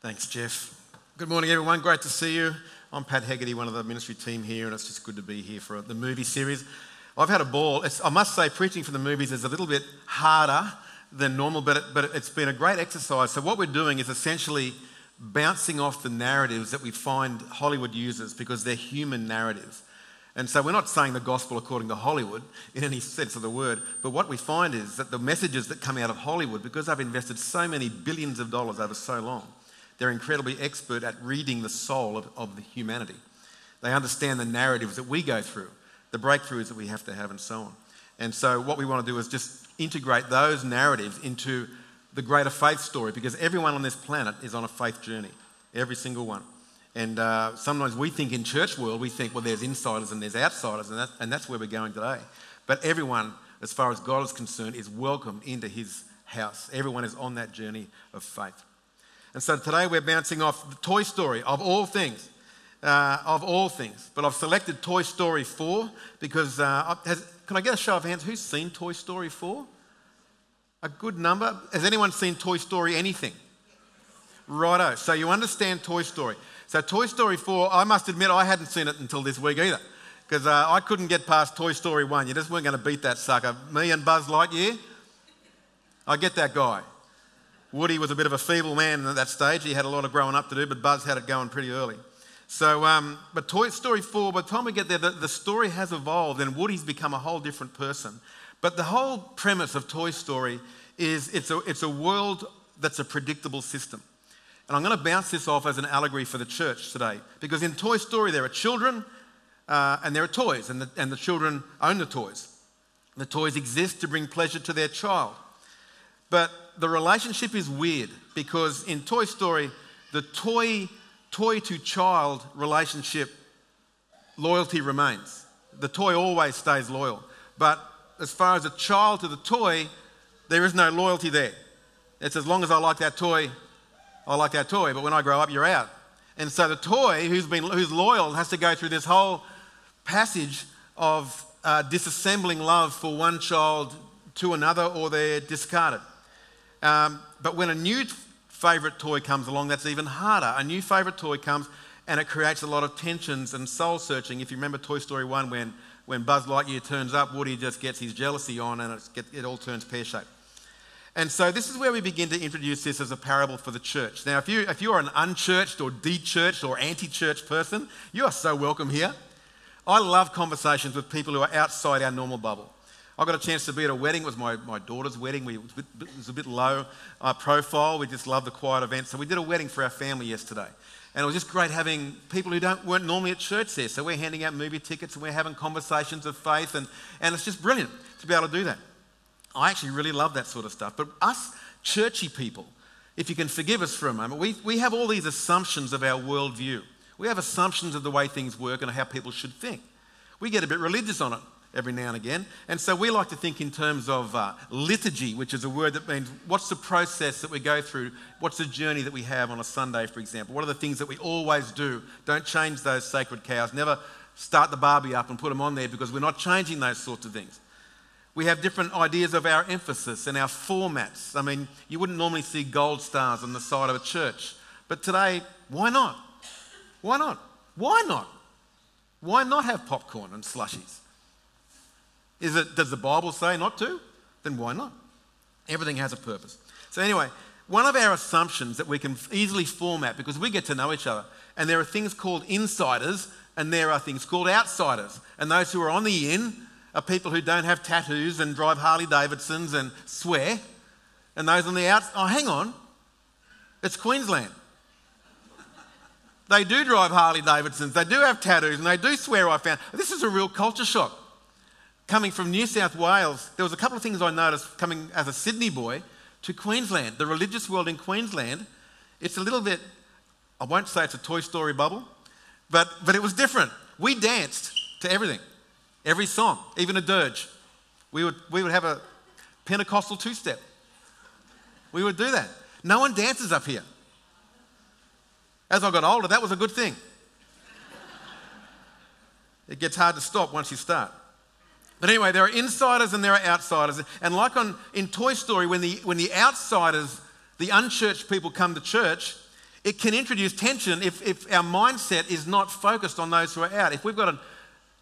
Thanks, Jeff. Good morning, everyone. Great to see you. I'm Pat Hegarty, one of the ministry team here, and it's just good to be here for the movie series. I've had a ball. It's, I must say, preaching for the movies is a little bit harder than normal, but, it, but it's been a great exercise. So, what we're doing is essentially bouncing off the narratives that we find Hollywood uses because they're human narratives. And so we're not saying the gospel according to Hollywood in any sense of the word, but what we find is that the messages that come out of Hollywood, because they've invested so many billions of dollars over so long, they're incredibly expert at reading the soul of, of the humanity. They understand the narratives that we go through, the breakthroughs that we have to have, and so on. And so, what we want to do is just integrate those narratives into the greater faith story because everyone on this planet is on a faith journey, every single one. And uh, sometimes we think in church world, we think, well, there's insiders and there's outsiders, and, that, and that's where we're going today. But everyone, as far as God is concerned, is welcomed into his house. Everyone is on that journey of faith. And so today we're bouncing off the Toy Story of all things. Uh, of all things. But I've selected Toy Story 4 because, uh, has, can I get a show of hands? Who's seen Toy Story 4? A good number. Has anyone seen Toy Story anything? Righto. So you understand Toy Story. So Toy Story 4, I must admit I hadn't seen it until this week either. Because uh, I couldn't get past Toy Story 1. You just weren't going to beat that sucker. Me and Buzz Lightyear, I get that guy. Woody was a bit of a feeble man at that stage. He had a lot of growing up to do, but Buzz had it going pretty early. So, um, but Toy Story 4, by the time we get there, the, the story has evolved and Woody's become a whole different person. But the whole premise of Toy Story is it's a, it's a world that's a predictable system. And I'm going to bounce this off as an allegory for the church today. Because in Toy Story, there are children uh, and there are toys, and the, and the children own the toys. The toys exist to bring pleasure to their child. But the relationship is weird because in Toy Story, the toy, toy to child relationship loyalty remains. The toy always stays loyal. But as far as a child to the toy, there is no loyalty there. It's as long as I like that toy, I like that toy. But when I grow up, you're out. And so the toy, who's, been, who's loyal, has to go through this whole passage of uh, disassembling love for one child to another, or they're discarded. Um, but when a new favourite toy comes along, that's even harder. A new favourite toy comes and it creates a lot of tensions and soul searching. If you remember Toy Story 1, when, when Buzz Lightyear turns up, Woody just gets his jealousy on and get, it all turns pear shaped. And so this is where we begin to introduce this as a parable for the church. Now, if you, if you are an unchurched or de-churched or anti-church person, you are so welcome here. I love conversations with people who are outside our normal bubble. I got a chance to be at a wedding. It was my, my daughter's wedding. We, it, was a bit, it was a bit low uh, profile. We just love the quiet events. So we did a wedding for our family yesterday. And it was just great having people who don't, weren't normally at church there. So we're handing out movie tickets and we're having conversations of faith. And, and it's just brilliant to be able to do that. I actually really love that sort of stuff. But us churchy people, if you can forgive us for a moment, we, we have all these assumptions of our worldview. We have assumptions of the way things work and how people should think. We get a bit religious on it every now and again. And so we like to think in terms of uh, liturgy, which is a word that means what's the process that we go through? What's the journey that we have on a Sunday, for example? What are the things that we always do? Don't change those sacred cows. Never start the Barbie up and put them on there because we're not changing those sorts of things. We have different ideas of our emphasis and our formats. I mean, you wouldn't normally see gold stars on the side of a church. But today, why not? Why not? Why not? Why not have popcorn and slushies? Is it, does the Bible say not to? Then why not? Everything has a purpose. So, anyway, one of our assumptions that we can easily format because we get to know each other, and there are things called insiders and there are things called outsiders. And those who are on the in are people who don't have tattoos and drive Harley Davidsons and swear. And those on the out, oh, hang on, it's Queensland. They do drive Harley Davidsons, they do have tattoos, and they do swear, I found. This is a real culture shock coming from New South Wales, there was a couple of things I noticed coming as a Sydney boy to Queensland. The religious world in Queensland, it's a little bit, I won't say it's a Toy Story bubble, but, but it was different. We danced to everything, every song, even a dirge. We would, we would have a Pentecostal two step. We would do that. No one dances up here. As I got older, that was a good thing. It gets hard to stop once you start. But anyway, there are insiders and there are outsiders. And like on, in Toy Story, when the, when the outsiders, the unchurched people come to church, it can introduce tension if, if our mindset is not focused on those who are out. If we've got an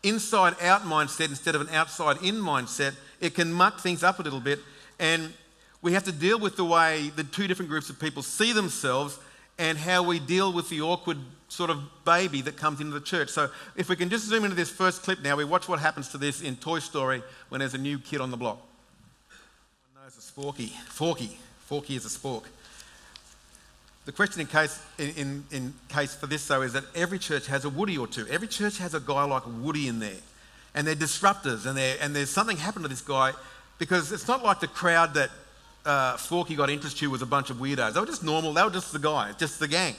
inside out mindset instead of an outside in mindset, it can muck things up a little bit. And we have to deal with the way the two different groups of people see themselves and how we deal with the awkward sort of baby that comes into the church. So, if we can just zoom into this first clip now, we watch what happens to this in Toy Story when there's a new kid on the block. Everyone knows a Sporky. Forky. Forky is a spork. The question in case, in, in, in, case for this, though, is that every church has a Woody or two. Every church has a guy like Woody in there. And they're disruptors, and, they're, and there's something happened to this guy because it's not like the crowd that uh, Forky got interest to was a bunch of weirdos. They were just normal, they were just the guys, just the gang.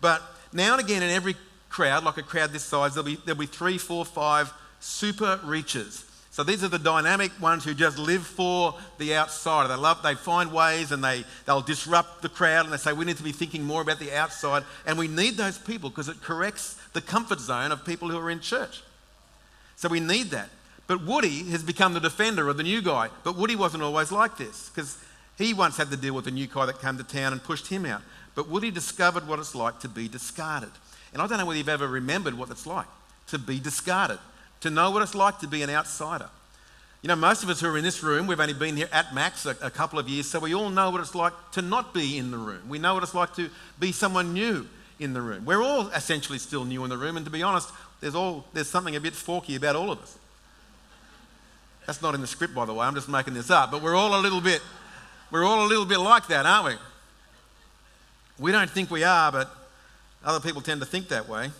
But now and again, in every crowd, like a crowd this size, there'll be, there'll be three, four, five super reachers so these are the dynamic ones who just live for the outsider. They love, they find ways and they, they'll disrupt the crowd and they say, we need to be thinking more about the outside. And we need those people because it corrects the comfort zone of people who are in church. So we need that. But Woody has become the defender of the new guy. But Woody wasn't always like this because he once had to deal with a new guy that came to town and pushed him out. But Woody discovered what it's like to be discarded. And I don't know whether you've ever remembered what it's like to be discarded to know what it's like to be an outsider. You know, most of us who are in this room, we've only been here at max a, a, couple of years, so we all know what it's like to not be in the room. We know what it's like to be someone new in the room. We're all essentially still new in the room, and to be honest, there's, all, there's something a bit forky about all of us. That's not in the script, by the way, I'm just making this up, but we're all a little bit, we're all a little bit like that, aren't we? We don't think we are, but other people tend to think that way.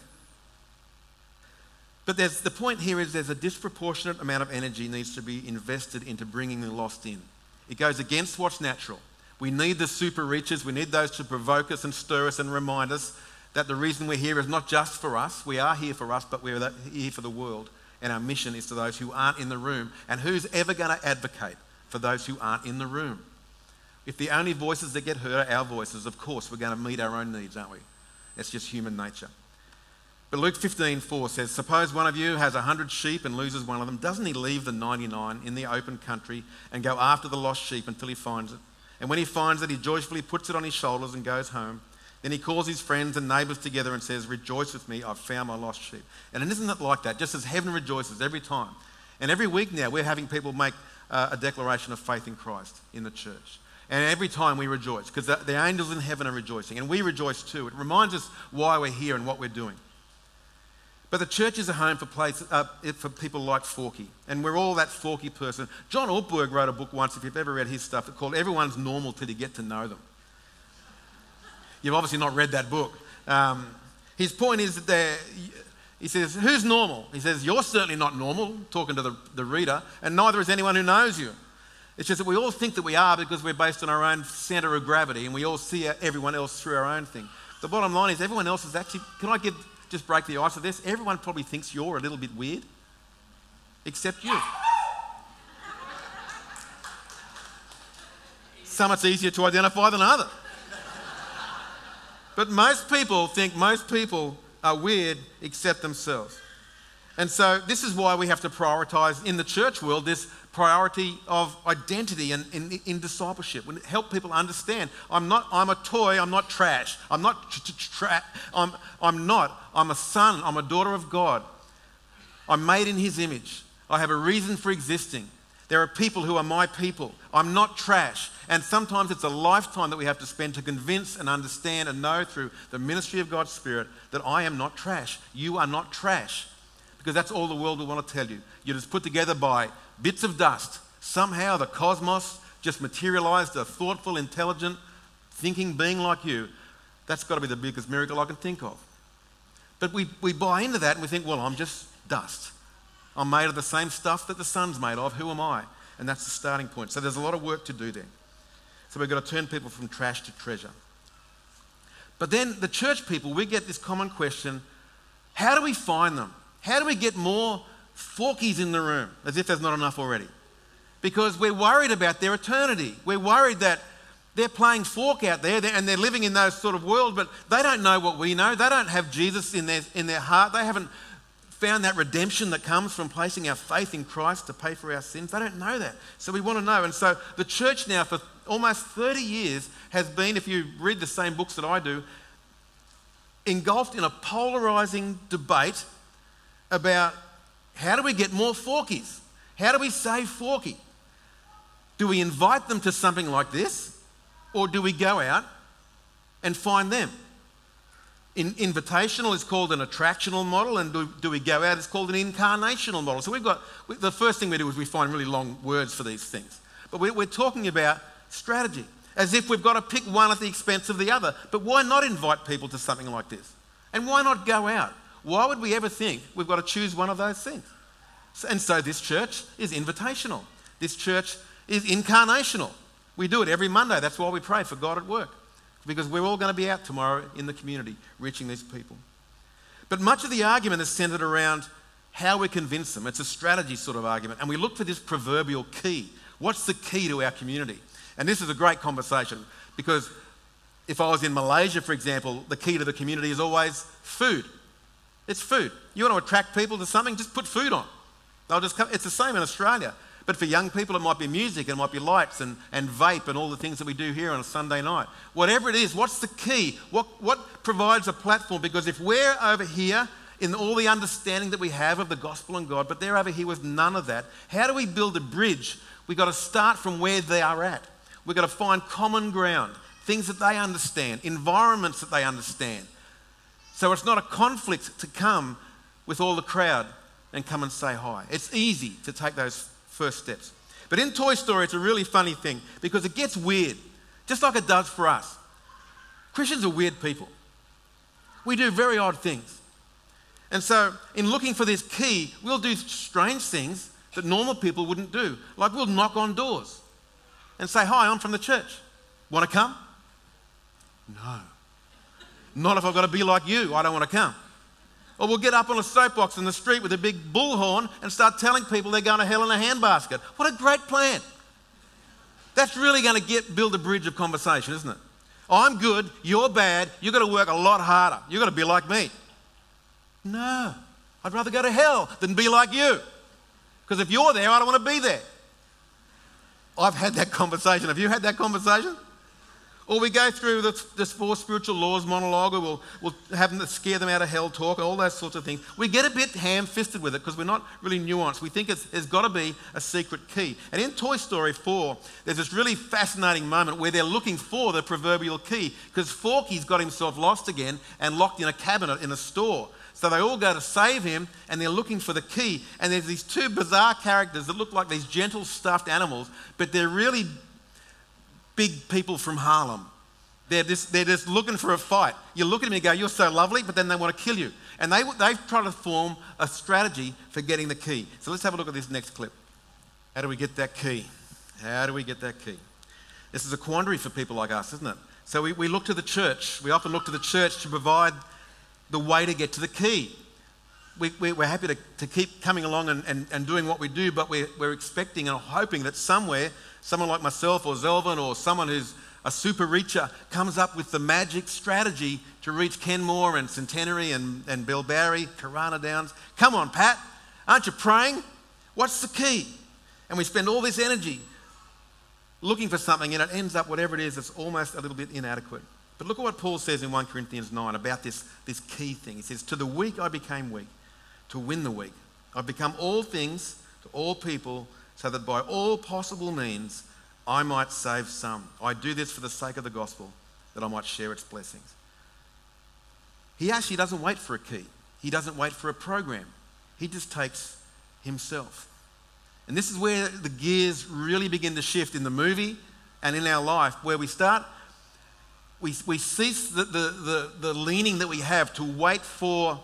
But the point here is there's a disproportionate amount of energy needs to be invested into bringing the lost in. It goes against what's natural. We need the super reachers. We need those to provoke us and stir us and remind us that the reason we're here is not just for us. We are here for us, but we're here for the world. And our mission is to those who aren't in the room. And who's ever going to advocate for those who aren't in the room? If the only voices that get heard are our voices, of course, we're going to meet our own needs, aren't we? That's just human nature. But Luke 15, 4 says, Suppose one of you has a hundred sheep and loses one of them. Doesn't he leave the 99 in the open country and go after the lost sheep until he finds it? And when he finds it, he joyfully puts it on his shoulders and goes home. Then he calls his friends and neighbours together and says, Rejoice with me, I've found my lost sheep. And isn't it like that? Just as heaven rejoices every time. And every week now, we're having people make uh, a declaration of faith in Christ in the church. And every time we rejoice, because the, the angels in heaven are rejoicing, and we rejoice too. It reminds us why we're here and what we're doing. But the church is a home for, place, uh, for people like Forky, and we're all that Forky person. John Ortberg wrote a book once, if you've ever read his stuff, it's called Everyone's Normal Till You Get to Know Them. You've obviously not read that book. Um, his point is that he says, Who's normal? He says, You're certainly not normal, talking to the, the reader, and neither is anyone who knows you. It's just that we all think that we are because we're based on our own centre of gravity and we all see everyone else through our own thing. The bottom line is, everyone else is actually, can I give just break the ice of this. Everyone probably thinks you're a little bit weird, except you. Some it's easier to identify than others. But most people think most people are weird except themselves. And so, this is why we have to prioritize in the church world this priority of identity and in, in, discipleship. help people understand I'm not, I'm a toy, I'm not trash. I'm not, tra- I'm, I'm not. I'm a son, I'm a daughter of God. I'm made in His image. I have a reason for existing. There are people who are my people. I'm not trash. And sometimes it's a lifetime that we have to spend to convince and understand and know through the ministry of God's Spirit that I am not trash. You are not trash. Because that's all the world will want to tell you. You're just put together by bits of dust. Somehow the cosmos just materialized a thoughtful, intelligent, thinking being like you. That's got to be the biggest miracle I can think of. But we, we buy into that and we think, well, I'm just dust. I'm made of the same stuff that the sun's made of. Who am I? And that's the starting point. So there's a lot of work to do there. So we've got to turn people from trash to treasure. But then the church people, we get this common question how do we find them? How do we get more forkies in the room, as if there's not enough already. Because we're worried about their eternity. We're worried that they're playing fork out there and they're living in those sort of worlds, but they don't know what we know. They don't have Jesus in their, in their heart. They haven't found that redemption that comes from placing our faith in Christ to pay for our sins. They don't know that. So we want to know. And so the church now, for almost 30 years, has been, if you read the same books that I do, engulfed in a polarizing debate about how do we get more Forkies? How do we save Forky? Do we invite them to something like this? Or do we go out and find them? In, invitational is called an attractional model, and do, do, we go out? It's called an incarnational model. So we've got the first thing we do is we find really long words for these things. But we, we're talking about strategy, as if we've got to pick one at the expense of the other. But why not invite people to something like this? And why not go out? Why would we ever think we've got to choose one of those things? And so this church is invitational. This church is incarnational. We do it every Monday. That's why we pray for God at work, because we're all going to be out tomorrow in the community reaching these people. But much of the argument is centered around how we convince them. It's a strategy sort of argument. And we look for this proverbial key. What's the key to our community? And this is a great conversation because if I was in Malaysia, for example, the key to the community is always food. It's food. You want to attract people to something, just put food on. They'll just come. It's the same in Australia. But for young people, it might be music, it might be lights and, and vape and all the things that we do here on a Sunday night. Whatever it is, what's the key? What, what provides a platform? Because if we're over here in all the understanding that we have of the gospel and God, but they're over here with none of that, how do we build a bridge? We've got to start from where they are at. We've got to find common ground, things that they understand, environments that they understand. So it's not a conflict to come with all the crowd and come and say hi. It's easy to take those first steps. But in Toy Story, it's a really funny thing because it gets weird, just like it does for us. Christians are weird people. We do very odd things. And so, in looking for this key, we'll do strange things that normal people wouldn't do. Like we'll knock on doors and say, Hi, I'm from the church. Want to come? No. Not if I've got to be like you. I don't want to come. Or we'll get up on a soapbox in the street with a big bullhorn and start telling people they're going to hell in a handbasket. What a great plan. That's really going to get build a bridge of conversation, isn't it? I'm good, you're bad, you've got to work a lot harder. You've got to be like me. No, I'd rather go to hell than be like you. Because if you're there, I don't want to be there. I've had that conversation. Have you had that conversation? Or we go through the, this four spiritual laws monologue, or we'll, we'll have them scare them out of hell talk, all those sorts of things. We get a bit ham fisted with it because we're not really nuanced. We think there's got to be a secret key. And in Toy Story 4, there's this really fascinating moment where they're looking for the proverbial key because Forky's got himself lost again and locked in a cabinet in a store. So they all go to save him and they're looking for the key. And there's these two bizarre characters that look like these gentle stuffed animals, but they're really big people from Harlem. They're just, they're just looking for a fight. You look at them and go, You're so lovely, but then they want to kill you. And they, they've tried to form a strategy for getting the key. So let's have a look at this next clip. How do we get that key? How do we get that key? This is a quandary for people like us, isn't it? So we, we look to the church. We often look to the church to provide the way to get to the key. We, we, are happy to, to keep coming along and, and, and doing what we do, but we're, we're expecting and hoping that somewhere someone like myself or Zelvin or someone who's a super reacher comes up with the magic strategy to reach Kenmore and Centenary and, and Bellbowrie, Karana Downs. Come on, Pat, aren't you praying? What's the key? And we spend all this energy looking for something and it ends up, whatever it is, it's almost a little bit inadequate. But look at what Paul says in 1 Corinthians 9 about this, this key thing. He says, To the weak I became weak, to win the weak. I've become all things to all people so that by all possible means I might save some. I do this for the sake of the gospel, that I might share its blessings. He actually doesn't wait for a key, he doesn't wait for a program. He just takes himself. And this is where the gears really begin to shift in the movie and in our life, where we start, we, we cease the, the, the, the leaning that we have to wait for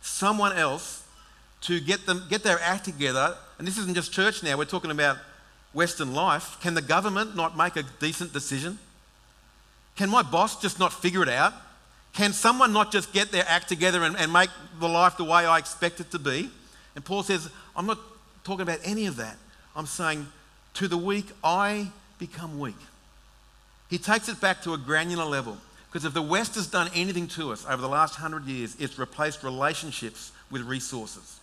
someone else to get them get their act together. And this isn't just church now, we're talking about Western life. Can the government not make a decent decision? Can my boss just not figure it out? Can someone not just get their act together and, and make the life the way I expect it to be? And Paul says, I'm not talking about any of that. I'm saying, to the weak, I become weak. He takes it back to a granular level. Because if the West has done anything to us over the last hundred years, it's replaced relationships with resources.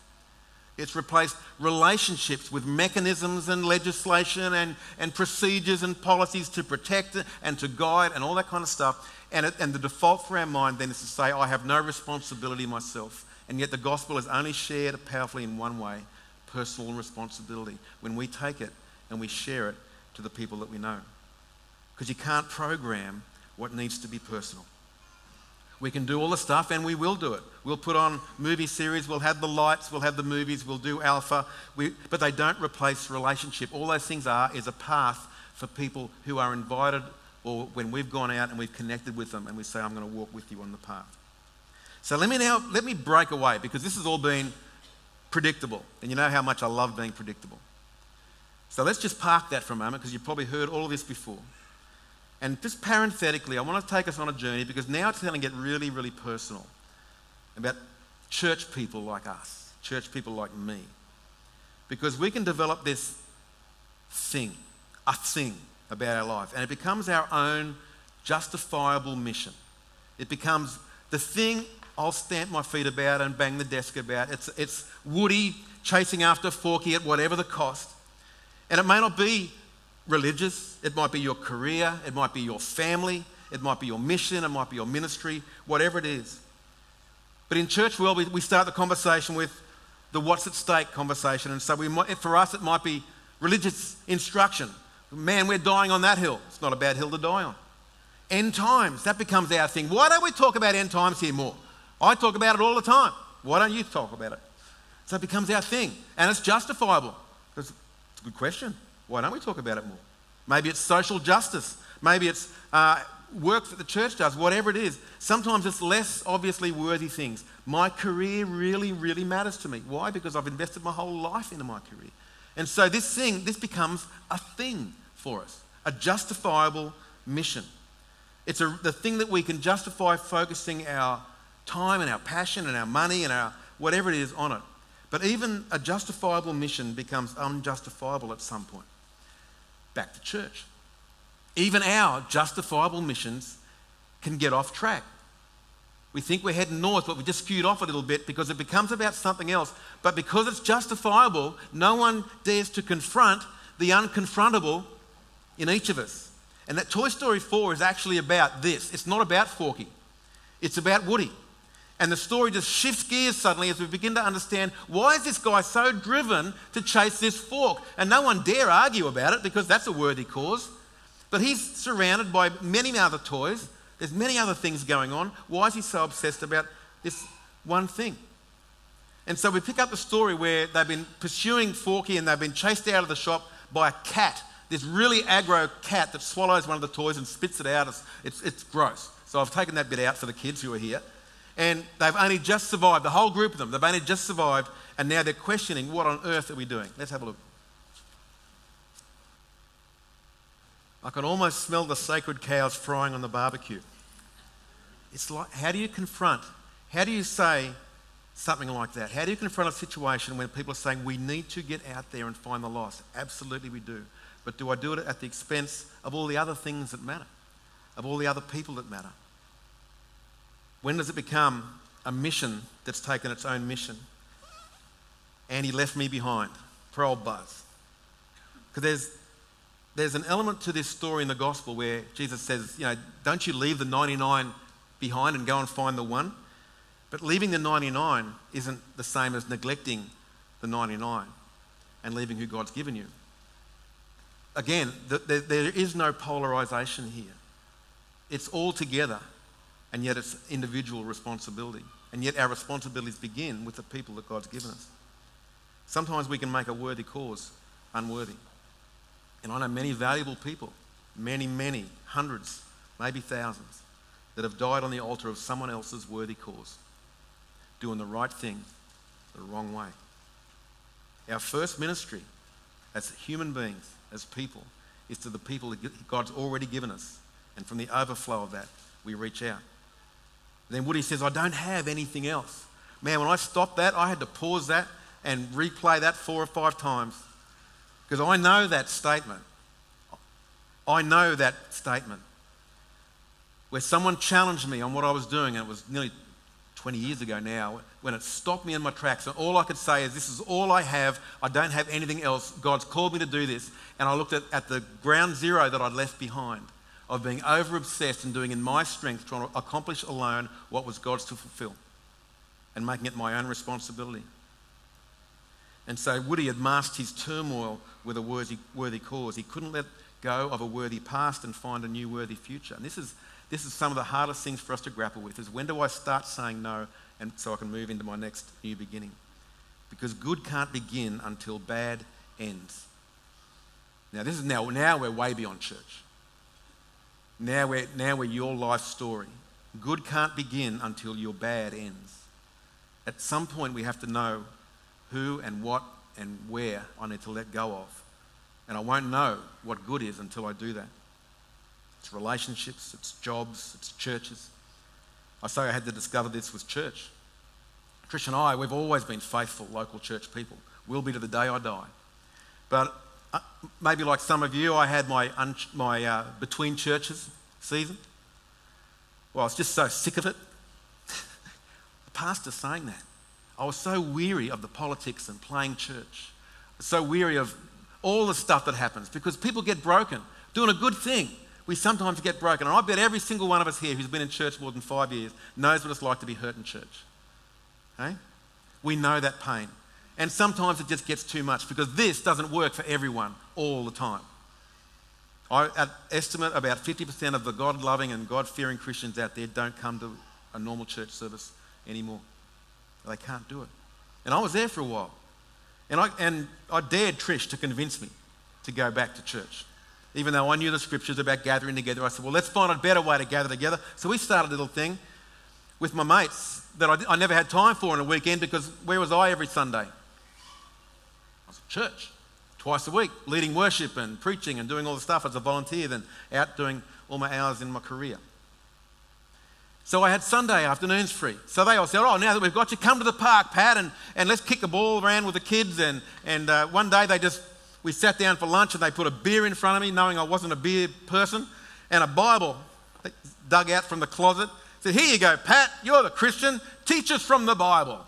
It's replaced relationships with mechanisms and legislation and, and procedures and policies to protect and to guide and all that kind of stuff. And, it, and the default for our mind then is to say, I have no responsibility myself. And yet the gospel is only shared powerfully in one way personal responsibility. When we take it and we share it to the people that we know. Because you can't program what needs to be personal. We can do all the stuff and we will do it. We'll put on movie series, we'll have the lights, we'll have the movies, we'll do alpha, we, but they don't replace relationship. All those things are is a path for people who are invited or when we've gone out and we've connected with them and we say, I'm going to walk with you on the path. So let me now, let me break away because this has all been predictable. And you know how much I love being predictable. So let's just park that for a moment because you've probably heard all of this before. And just parenthetically, I want to take us on a journey because now it's going to get really, really personal about church people like us, church people like me. Because we can develop this thing, a thing about our life, and it becomes our own justifiable mission. It becomes the thing I'll stamp my feet about and bang the desk about. It's, it's Woody chasing after Forky at whatever the cost. And it may not be religious, it might be your career, it might be your family, it might be your mission, it might be your ministry, whatever it is. But in church world, we, we start the conversation with the what's at stake conversation. And so we might, for us, it might be religious instruction. Man, we're dying on that hill. It's not a bad hill to die on. End times, that becomes our thing. Why don't we talk about end times here more? I talk about it all the time. Why don't you talk about it? So it becomes our thing. And it's justifiable. It's a good question. Why don't we talk about it more? Maybe it's social justice. Maybe it's uh, work that the church does, whatever it is. Sometimes it's less obviously worthy things. My career really, really matters to me. Why? Because I've invested my whole life into my career. And so this thing, this becomes a thing for us, a justifiable mission. It's a, the thing that we can justify focusing our time and our passion and our money and our whatever it is on it. But even a justifiable mission becomes unjustifiable at some point back to church. Even our justifiable missions can get off track. We think we're heading north, but we just skewed off a little bit because it becomes about something else. But because it's justifiable, no one dares to confront the unconfrontable in each of us. And that Toy Story 4 is actually about this. It's not about Forky, it's about Woody. And the story just shifts gears suddenly as we begin to understand why is this guy so driven to chase this fork? And no one dare argue about it because that's a worthy cause. But he's surrounded by many other toys. There's many other things going on. Why is he so obsessed about this one thing? And so we pick up the story where they've been pursuing Forky and they've been chased out of the shop by a cat. This really aggro cat that swallows one of the toys and spits it out. It's, it's, it's gross. So I've taken that bit out for the kids who are here and they've only just survived, the whole group of them, they've only just survived, and now they're questioning what on earth are we doing? Let's have a look. I can almost smell the sacred cows frying on the barbecue. It's like, how do you confront? How do you say something like that? How do you confront a situation when people are saying, we need to get out there and find the lost? Absolutely, we do. But do I do it at the expense of all the other things that matter, of all the other people that matter? When does it become a mission that's taken its own mission? And he left me behind. For old Buzz. Because there's, there's an element to this story in the gospel where Jesus says, you know, don't you leave the 99 behind and go and find the one. But leaving the 99 isn't the same as neglecting the 99 and leaving who God's given you. Again, the, the, there is no polarization here. It's all together and yet it's individual responsibility. And yet our responsibilities begin with the people that God's given us. Sometimes we can make a worthy cause unworthy. And I know many valuable people, many, many, hundreds, maybe thousands, that have died on the altar of someone else's worthy cause, doing the right thing the wrong way. Our first ministry as human beings, as people, is to the people that God's already given us. And from the overflow of that, we reach out. Then Woody says, I don't have anything else. Man, when I stopped that, I had to pause that and replay that four or five times because I know that statement. I know that statement where someone challenged me on what I was doing, and it was nearly 20 years ago now, when it stopped me in my tracks. And all I could say is, This is all I have. I don't have anything else. God's called me to do this. And I looked at, at the ground zero that I'd left behind of being over obsessed and doing in my strength, trying to accomplish alone what was God's to fulfill and making it my own responsibility. And so Woody had masked his turmoil with a worthy, worthy cause. He couldn't let go of a worthy past and find a new worthy future. And this is, this is some of the hardest things for us to grapple with is when do I start saying no and so I can move into my next new beginning? Because good can't begin until bad ends. Now this is now, now we're way beyond church. Now we're, now we're your life story. Good can't begin until your bad ends. At some point we have to know who and what and where I need to let go of. And I won't know what good is until I do that. It's relationships, it's jobs, it's churches. I say I had to discover this with church. Trish and I, we've always been faithful local church people. We'll be to the day I die. But uh, maybe like some of you, I had my, un- my uh, between churches season. Well, I was just so sick of it. the pastor saying that. I was so weary of the politics and playing church. So weary of all the stuff that happens because people get broken doing a good thing. We sometimes get broken. And I bet every single one of us here who's been in church more than five years knows what it's like to be hurt in church. Okay? We know that pain. And sometimes it just gets too much because this doesn't work for everyone all the time. I estimate about 50% of the God loving and God fearing Christians out there don't come to a normal church service anymore. They can't do it. And I was there for a while. And I, and I dared Trish to convince me to go back to church. Even though I knew the scriptures about gathering together, I said, well, let's find a better way to gather together. So we started a little thing with my mates that I, I never had time for on a weekend because where was I every Sunday? Was church twice a week, leading worship and preaching and doing all the stuff as a volunteer, then out doing all my hours in my career. So I had Sunday afternoons free. So they all said, Oh, now that we've got you, come to the park, Pat, and, and let's kick a ball around with the kids. And, and uh, one day they just, we sat down for lunch and they put a beer in front of me, knowing I wasn't a beer person, and a Bible dug out from the closet. Said, Here you go, Pat, you're the Christian, teach us from the Bible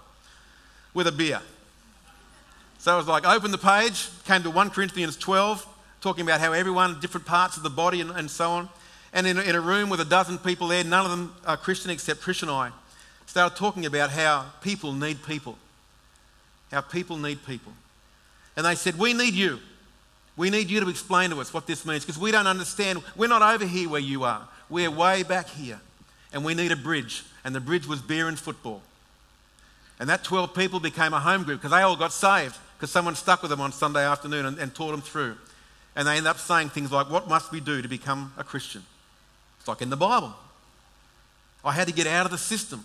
with a beer. So I was like, open the page, came to 1 Corinthians 12, talking about how everyone, different parts of the body, and, and so on and in a, in a room with a dozen people there, none of them are Christian except Trish and I, started talking about how people need people. How people need people. And they said, We need you. We need you to explain to us what this means because we don't understand. We're not over here where you are, we're way back here. And we need a bridge. And the bridge was beer and football. And that 12 people became a home group because they all got saved because someone stuck with them on Sunday afternoon and, and taught them through. And they end up saying things like, What must we do to become a Christian? It's like in the Bible. I had to get out of the system.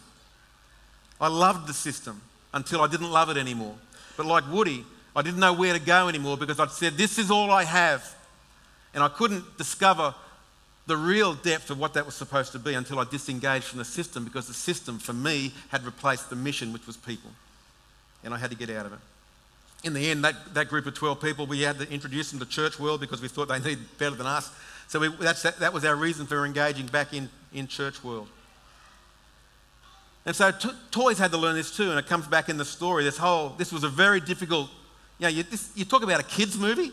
I loved the system until I didn't love it anymore. But like Woody, I didn't know where to go anymore because I'd said, This is all I have. And I couldn't discover the real depth of what that was supposed to be until I disengaged from the system because the system for me had replaced the mission, which was people. And I had to get out of it. In the end, that, that group of 12 people, we had to introduce them to church world because we thought they needed better than us. So we, that, that was our reason for engaging back in, in church world. And so toys had to learn this too, and it comes back in the story. This whole, this was a very difficult, you know, you, this, you talk about a kid's movie.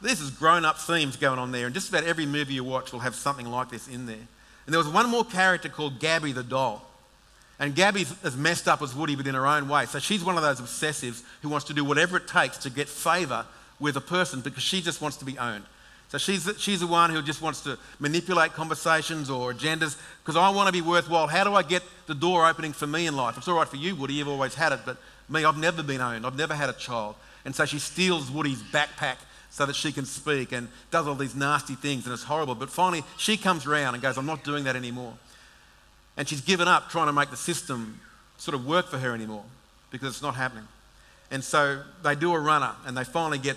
This is grown up themes going on there, and just about every movie you watch will have something like this in there. And there was one more character called Gabby the doll. And Gabby's as messed up as Woody, but in her own way. So she's one of those obsessives who wants to do whatever it takes to get favour with a person because she just wants to be owned. So she's the, she's the one who just wants to manipulate conversations or agendas because I want to be worthwhile. How do I get the door opening for me in life? It's all right for you, Woody, you've always had it, but me, I've never been owned. I've never had a child. And so she steals Woody's backpack so that she can speak and does all these nasty things, and it's horrible. But finally, she comes around and goes, I'm not doing that anymore. And she's given up trying to make the system sort of work for her anymore because it's not happening. And so they do a runner and they finally get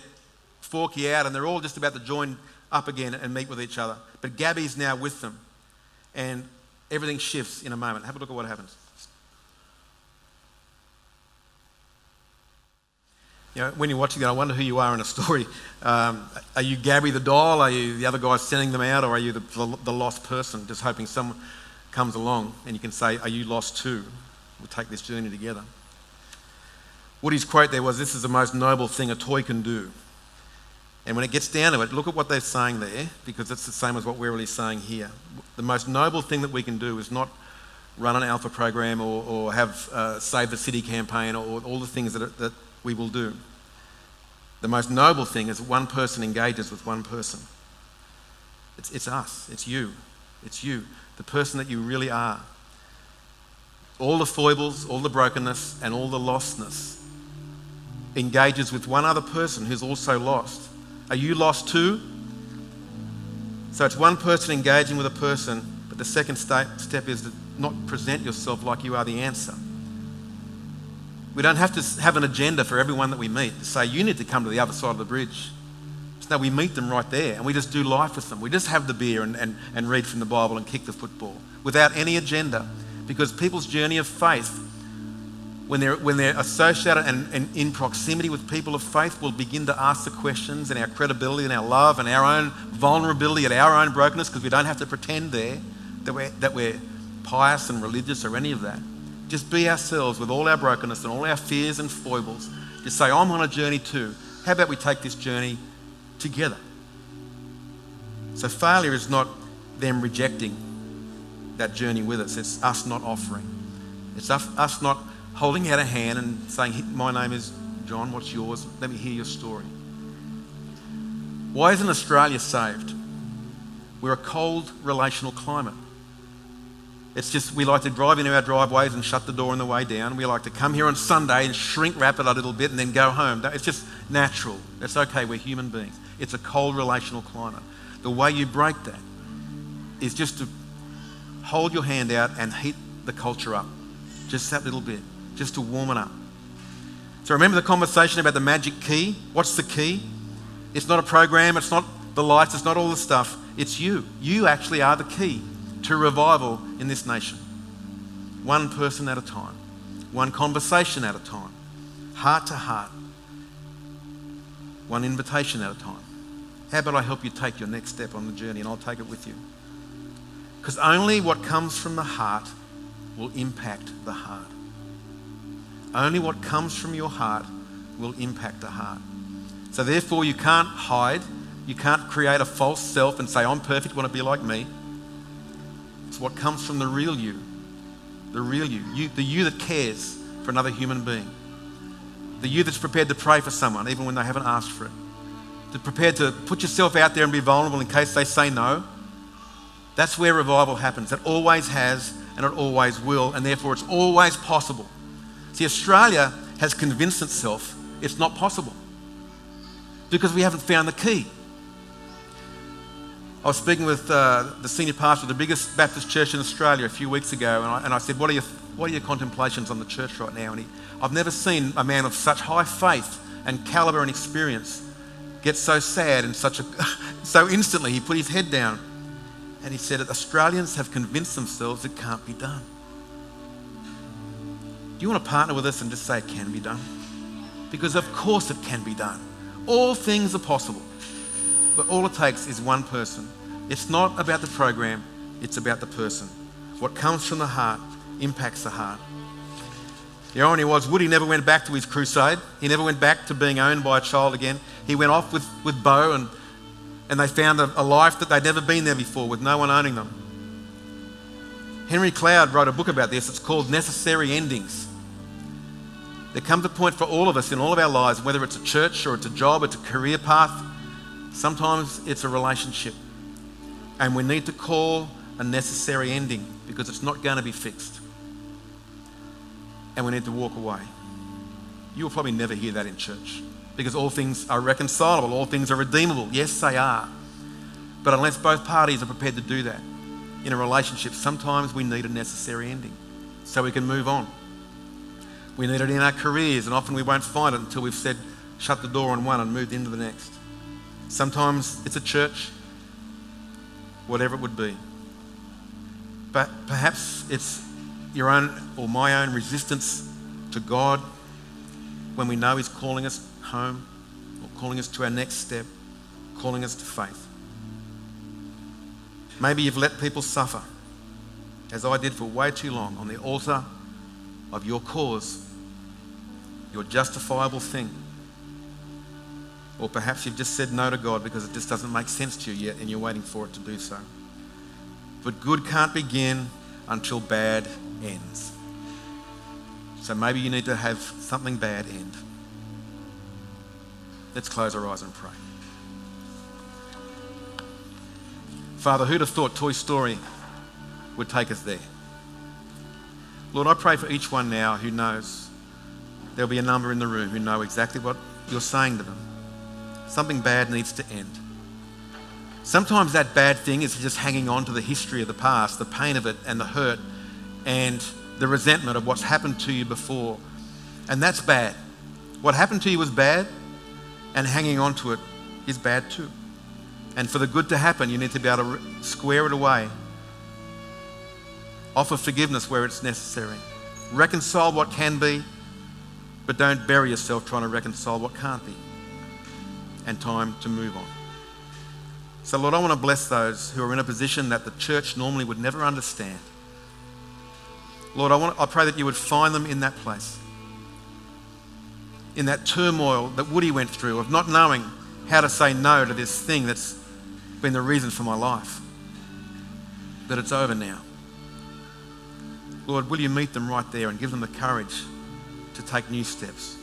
Forky out, and they're all just about to join up again and meet with each other. But Gabby's now with them, and everything shifts in a moment. Have a look at what happens. You know, when you're watching that, I wonder who you are in a story. Um, are you Gabby the doll? Are you the other guy sending them out? Or are you the, the, the, lost person just hoping someone comes along and you can say, Are you lost too? We'll take this journey together. Woody's quote there was This is the most noble thing a toy can do. And when it gets down to it, look at what they're saying there, because it's the same as what we're really saying here. The most noble thing that we can do is not run an alpha program or, or have uh, Save the City campaign or, all the things that, that we will do. The most noble thing is one person engages with one person. It's, it's us, it's you, it's you, the person that you really are. All the foibles, all the brokenness, and all the lostness engages with one other person who's also lost. Are you lost too? So it's one person engaging with a person, but the second step is to not present yourself like you are the answer. We don't have to have an agenda for everyone that we meet to say, you need to come to the other side of the bridge. So we meet them right there and we just do life with them. We just have the beer and, and, and read from the Bible and kick the football without any agenda. Because people's journey of faith, when they're, when they're associated and, and in proximity with people of faith, will begin to ask the questions and our credibility and our love and our own vulnerability and our own brokenness because we don't have to pretend there that we're, that we're pious and religious or any of that. Just be ourselves with all our brokenness and all our fears and foibles. Just say, I'm on a journey too. How about we take this journey together? So failure is not them rejecting that journey with us, it's us not offering. It's us not holding out a hand and saying, My name is John, what's yours? Let me hear your story. Why isn't Australia saved? We're a cold relational climate. It's just we like to drive into our driveways and shut the door on the way down. We like to come here on Sunday and shrink wrap it a little bit and then go home. It's just natural. It's okay. We're human beings. It's a cold relational climate. The way you break that is just to hold your hand out and heat the culture up. Just that little bit, just to warm it up. So remember the conversation about the magic key? What's the key? It's not a program, it's not the lights, it's not all the stuff. It's you. You actually are the key to revival in this nation. One person at a time, one conversation at a time, heart to heart, one invitation at a time. How about I help you take your next step on the journey and I'll take it with you? Because only what comes from the heart will impact the heart. Only what comes from your heart will impact the heart. So, therefore, you can't hide. You can't create a false self and say, I'm perfect, want to be like me. It's what comes from the real you. The real you. you. The you that cares for another human being. The you that's prepared to pray for someone even when they haven't asked for it. To prepared to put yourself out there and be vulnerable in case they say no. That's where revival happens. It always has and it always will, and therefore it's always possible. See, Australia has convinced itself it's not possible because we haven't found the key. I was speaking with uh, the senior pastor of the biggest Baptist church in Australia a few weeks ago, and I, and I said, what are, your, what are your contemplations on the church right now? And he, I've never seen a man of such high faith and caliber and experience get so sad and such a, so instantly. He put his head down and he said that Australians have convinced themselves it can't be done. Do you want to partner with us and just say it can be done? Because of course it can be done. All things are possible. But all it takes is one person. It's not about the program, it's about the person. What comes from the heart impacts the heart. The irony was, Woody never went back to his crusade. He never went back to being owned by a child again. He went off with, with Bo, and, and they found a, a life that they'd never been there before with no one owning them. Henry Cloud wrote a book about this. It's called Necessary Endings. There comes a point for all of us in all of our lives, whether it's a church or it's a job, it's a career path, Sometimes it's a relationship. And we need to call a necessary ending because it's not going to be fixed. And we need to walk away. You will probably never hear that in church because all things are reconcilable, all things are redeemable. Yes, they are. But unless both parties are prepared to do that in a relationship, sometimes we need a necessary ending so we can move on. We need it in our careers, and often we won't find it until we've said, shut the door on one and moved into the next. Sometimes it's a church, whatever it would be. But perhaps it's your own or my own resistance to God when we know He's calling us home or calling us to our next step, calling us to faith. Maybe you've let people suffer, as I did for way too long, on the altar of your cause, your justifiable thing. Or perhaps you've just said no to God because it just doesn't make sense to you yet and you're waiting for it to do so. But good can't begin until bad ends. So maybe you need to have something bad end. Let's close our eyes and pray. Father, who'd have thought Toy Story would take us there? Lord, I pray for each one now who knows. There'll be a number in the room who know exactly what you're saying to them. Something bad needs to end. Sometimes that bad thing is just hanging on to the history of the past, the pain of it, and the hurt, and the resentment of what's happened to you before. And that's bad. What happened to you was bad, and hanging on to it is bad too. And for the good to happen, you need to be able to square it away. Offer forgiveness where it's necessary. Reconcile what can be, but don't bury yourself trying to reconcile what can't be. And time to move on. So, Lord, I want to bless those who are in a position that the church normally would never understand. Lord, I, want, I pray that you would find them in that place, in that turmoil that Woody went through of not knowing how to say no to this thing that's been the reason for my life. That it's over now. Lord, will you meet them right there and give them the courage to take new steps?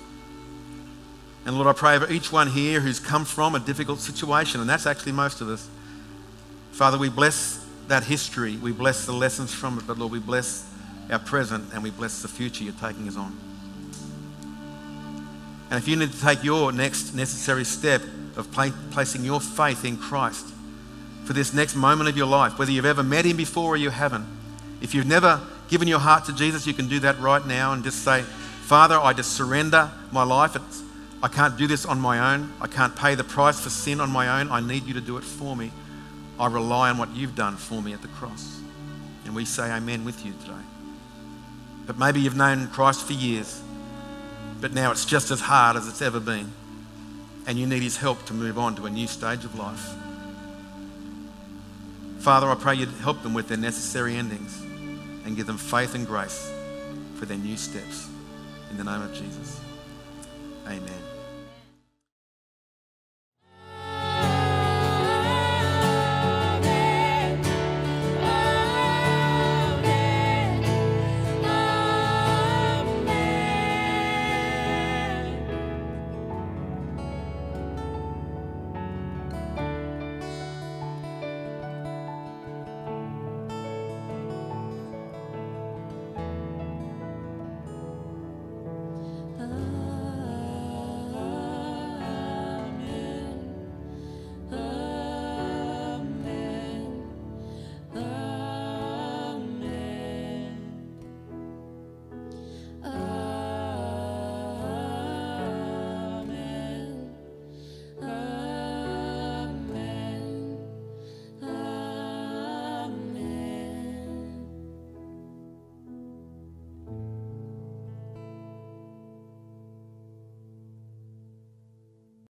And Lord, I pray for each one here who's come from a difficult situation, and that's actually most of us. Father, we bless that history. We bless the lessons from it, but Lord, we bless our present and we bless the future you're taking us on. And if you need to take your next necessary step of placing your faith in Christ for this next moment of your life, whether you've ever met him before or you haven't, if you've never given your heart to Jesus, you can do that right now and just say, Father, I just surrender my life. It's, I can't do this on my own. I can't pay the price for sin on my own. I need you to do it for me. I rely on what you've done for me at the cross. And we say amen with you today. But maybe you've known Christ for years, but now it's just as hard as it's ever been. And you need his help to move on to a new stage of life. Father, I pray you'd help them with their necessary endings and give them faith and grace for their new steps. In the name of Jesus.